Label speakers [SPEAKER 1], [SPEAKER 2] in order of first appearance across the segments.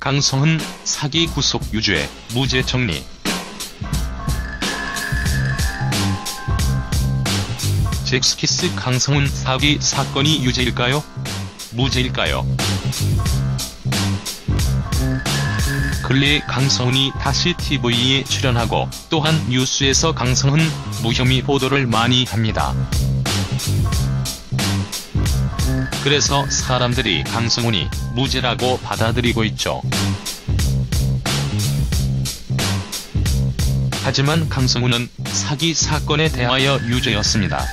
[SPEAKER 1] 강성훈 사기 구속 유죄 무죄 정리 잭스키스 강성훈 사기 사건이 유죄일까요? 무죄일까요? 근래 강성훈이 다시 TV에 출연하고 또한 뉴스에서 강성훈 무혐의 보도를 많이 합니다. 그래서 사람들이 강성훈이 무죄라고 받아들이고 있죠. 하지만 강성훈은 사기 사건에 대하여 유죄였습니다.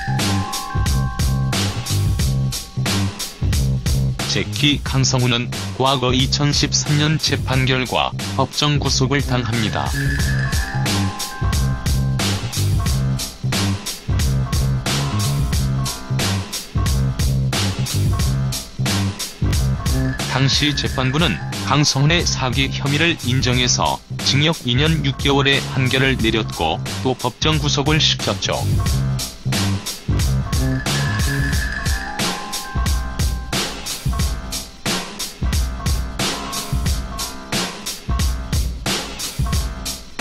[SPEAKER 1] 제키 강성훈은 과거 2013년 재판 결과 법정 구속을 당합니다. 당시 재판부는 강성훈의 사기 혐의를 인정해서 징역 2년 6개월의 판결을 내렸고 또 법정 구속을 시켰죠.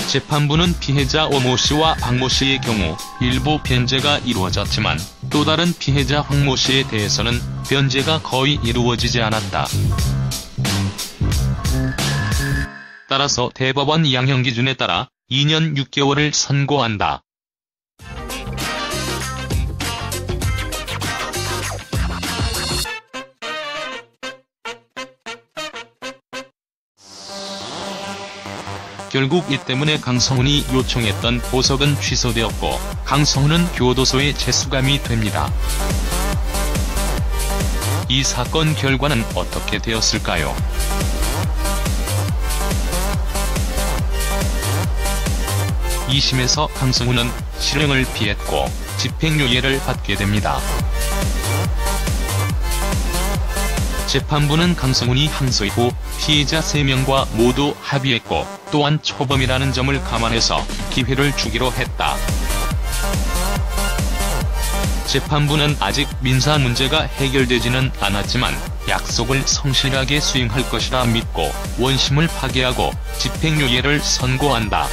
[SPEAKER 1] 재판부는 피해자 오모 씨와 박모 씨의 경우 일부 변제가 이루어졌지만 또 다른 피해자 황모 씨에 대해서는 변제가 거의 이루어지지 않았다. 따라서 대법원 양형 기준에 따라 2년 6개월을 선고한다. 결국 이 때문에 강성훈이 요청했던 보석은 취소되었고 강성훈은 교도소에 재수감이 됩니다. 이 사건 결과는 어떻게 되었을까요? (2심에서) 강성훈은 실형을 피했고 집행유예를 받게 됩니다. 재판부는 강성훈이 항소 후 피해자 3명과 모두 합의했고 또한 초범이라는 점을 감안해서 기회를 주기로 했다. 재판부는 아직 민사 문제가 해결되지는 않았지만 약속을 성실하게 수행할 것이라 믿고 원심을 파기하고 집행유예를 선고한다.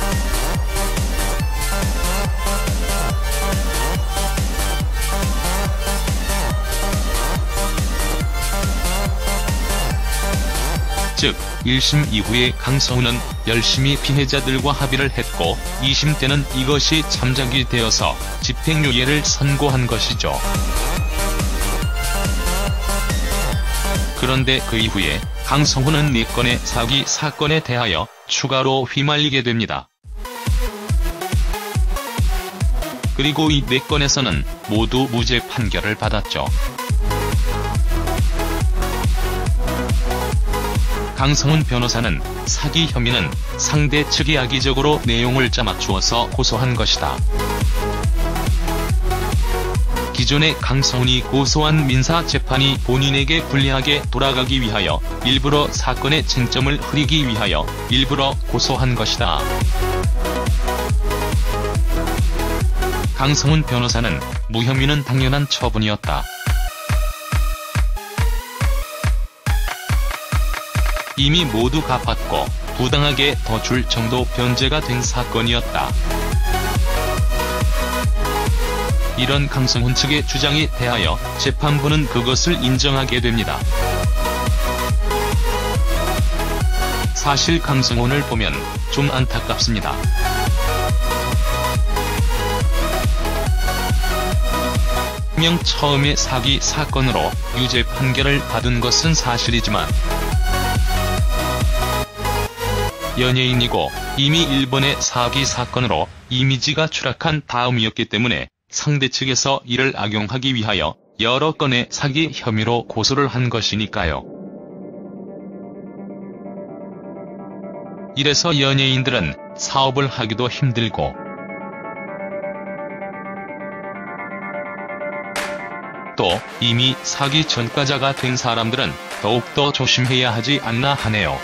[SPEAKER 1] 즉 1심 이후에 강성훈은 열심히 피해자들과 합의를 했고 2심 때는 이것이 참작이 되어서 집행유예를 선고한 것이죠. 그런데 그 이후에 강성훈은 4건의 사기 사건에 대하여 추가로 휘말리게 됩니다. 그리고 이 4건에서는 모두 무죄 판결을 받았죠. 강성훈 변호사는 사기 혐의는 상대 측이 악의적으로 내용을 짜맞추어서 고소한 것이다. 기존에 강성훈이 고소한 민사 재판이 본인에게 불리하게 돌아가기 위하여 일부러 사건의 쟁점을 흐리기 위하여 일부러 고소한 것이다. 강성훈 변호사는 무혐의는 당연한 처분이었다. 이미 모두 갚았고 부당하게 더 줄 정도 변제가 된 사건이었다. 이런 강성훈 측의 주장에 대하여 재판부는 그것을 인정하게 됩니다. 사실 강성훈을 보면 좀 안타깝습니다. 명 처음의 사기 사건으로 유죄 판결을 받은 것은 사실이지만 연예인이고 이미 일본의 사기 사건으로 이미지가 추락한 다음이었기 때문에 상대 측에서 이를 악용하기 위하여 여러 건의 사기 혐의로 고소를 한 것이니까요. 이래서 연예인들은 사업을 하기도 힘들고 또 이미 사기 전과자가 된 사람들은 더욱더 조심해야 하지 않나 하네요.